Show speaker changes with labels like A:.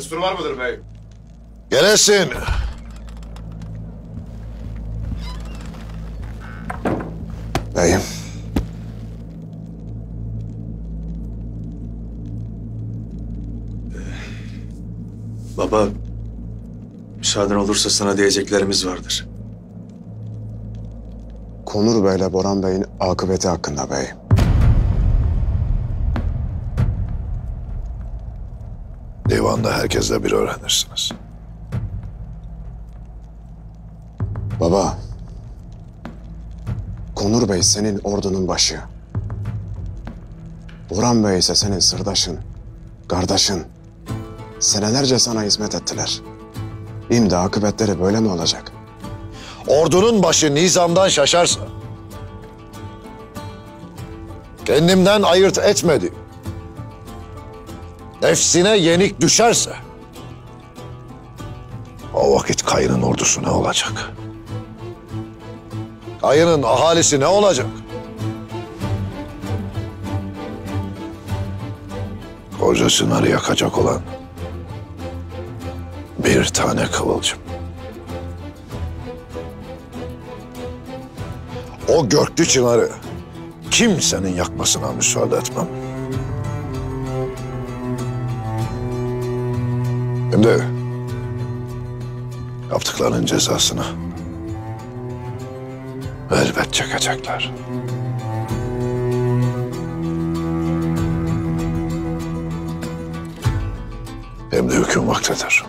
A: Destur var mıdır bey?
B: Gelesin.
C: Beyim.
D: Baba, müsaaden olursa sana diyeceklerimiz vardır.
C: Konur Bey'le Boran Bey'in akıbeti hakkında beyim.
B: Divanda herkesle bir öğrenirsiniz.
C: Baba. Konur Bey senin ordunun başı. Boran Bey ise senin sırdaşın, kardeşin. Senelerce sana hizmet ettiler. Şimdi akıbetleri böyle mi olacak?
B: Ordunun başı nizamdan şaşarsa, kendimden ayırt etmedi, nefsine yenik düşerse, o vakit Kayı'nın ordusu ne olacak? Kayı'nın ahalisi ne olacak? Koca Çınar'ı yakacak olan bir tane kıvılcım. O göklü çınarı kimsenin yakmasına müsaade etmem. Şimdi yaptıklarının cezasını elbet çekecekler. Hem de hüküm vaktidir.